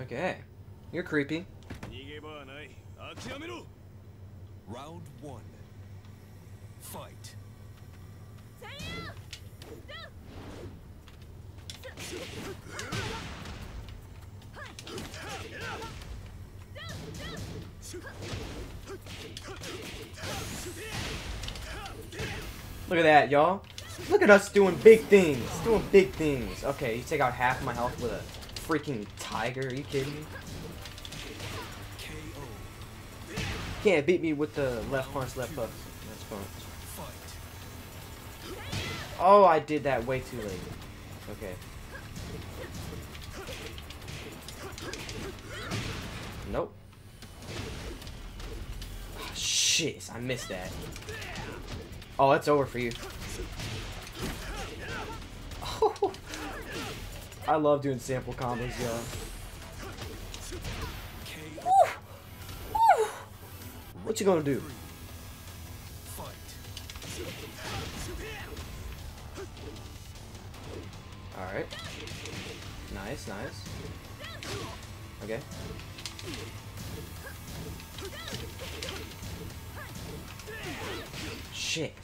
Okay. You're creepy. Round one. Fight. Look at that, y'all. Look at us doing big things. Doing big things. Okay, you take out half my health with us freaking tiger. Are you kidding me? Can't beat me with the left punch, left hook. That's. Oh, I did that way too late. Okay. Nope. Ah, shit, I missed that. Oh, that's over for you. I love doing sample combos. KO. What you gonna do? Fight. Alright. Nice, nice. Okay. Shit.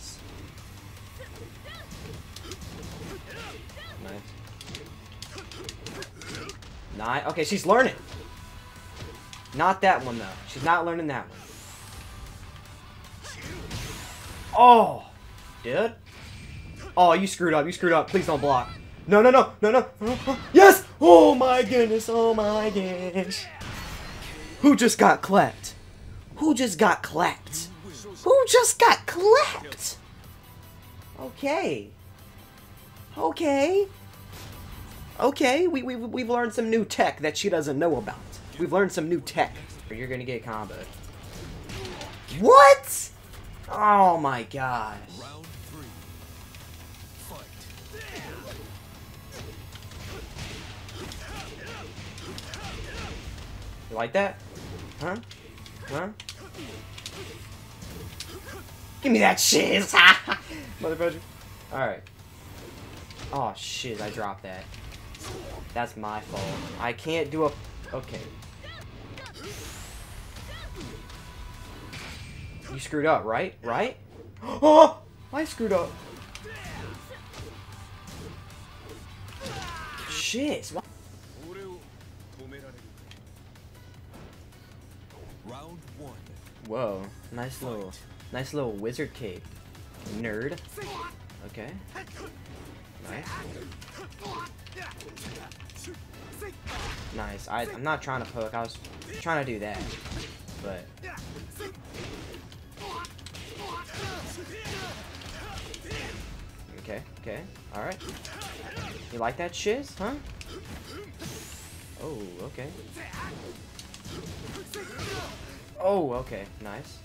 Nice. Okay, she's learning. Not that one, though. She's not learning that one. Oh! Dude? Oh, you screwed up. You screwed up. Please don't block. No, no, no, no, no. no, no. Yes! Oh my goodness. Oh my gosh. Who just got clapped? Who just got clapped? Who just got clapped? Okay. Okay. Okay, we, we, we've learned some new tech that she doesn't know about. We've learned some new tech. You're gonna get comboed. What? Oh my gosh. Round three. Fight. You like that? Huh? Huh? Give me that shiz! Motherfucker. Alright. Oh shit, I dropped that. That's my fault. I can't do a... Okay. You screwed up, right? Right? Oh! I screwed up. Shit. What? Round one. Whoa. Nice little nice little wizard cape. Nerd. Okay. Nice. Nice. I, I'm not trying to poke. I was trying to do that, but okay, okay, all right. You like that shiz, huh? Oh, okay. Oh, okay, nice.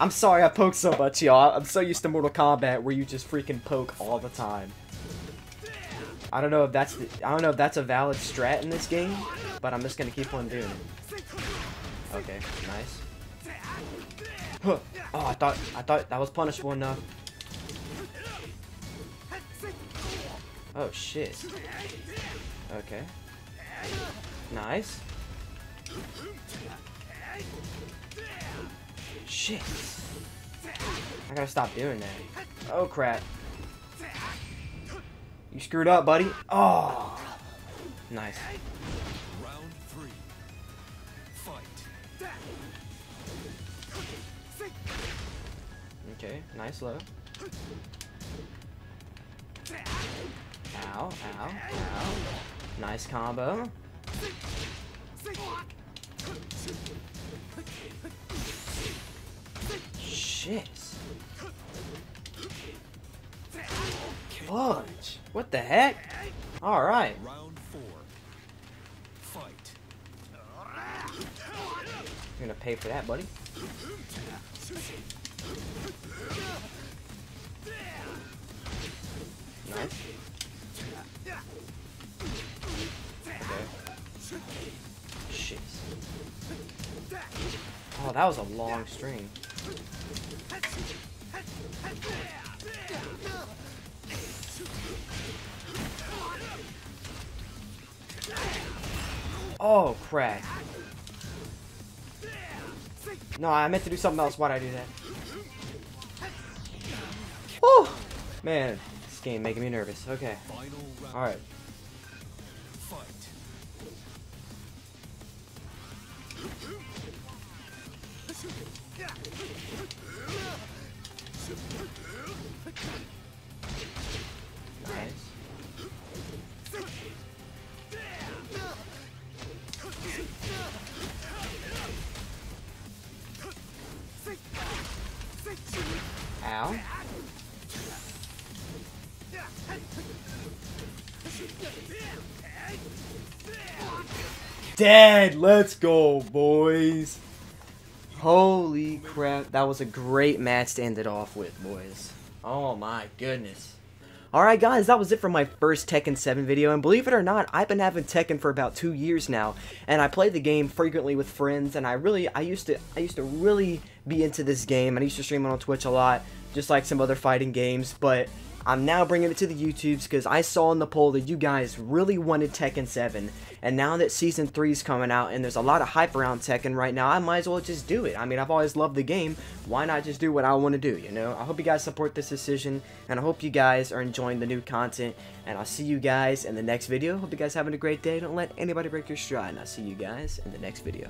I'm sorry I poke so much, y'all. I'm so used to Mortal Kombat where you just freaking poke all the time. I don't know if that's the, I don't know if that's a valid strat in this game, but I'm just gonna keep on doing it. Okay, nice. Huh. Oh, I thought I thought that was punishable enough. Oh shit. Okay. Nice. Shit. I gotta stop doing that. Oh crap. You screwed up, buddy. Oh. Nice. Round three. Fight. Okay, nice low. Ow, ow, ow. Nice combo. Shit. Fudge. What the heck? Alright. Round four. Fight. You're gonna pay for that, buddy. Nice. Okay. Shit. Oh, that was a long string. Oh, crap. No, I meant to do something else. Why'd I do that? Oh! Man, this game making me nervous. Okay. Alright. Fight. Ow. Dead! Let's go, boys! Holy crap, that was a great match to end it off with, boys. Oh my goodness. Alright guys, that was it for my first Tekken 7 video, and believe it or not, I've been having Tekken for about two years now, and I play the game frequently with friends, and I really, I used to, I used to really be into this game, and I used to stream it on Twitch a lot, just like some other fighting games, but I'm now bringing it to the YouTubes because I saw in the poll that you guys really wanted Tekken 7. And now that Season 3 is coming out and there's a lot of hype around Tekken right now, I might as well just do it. I mean, I've always loved the game. Why not just do what I want to do, you know? I hope you guys support this decision. And I hope you guys are enjoying the new content. And I'll see you guys in the next video. Hope you guys having a great day. Don't let anybody break your stride. And I'll see you guys in the next video.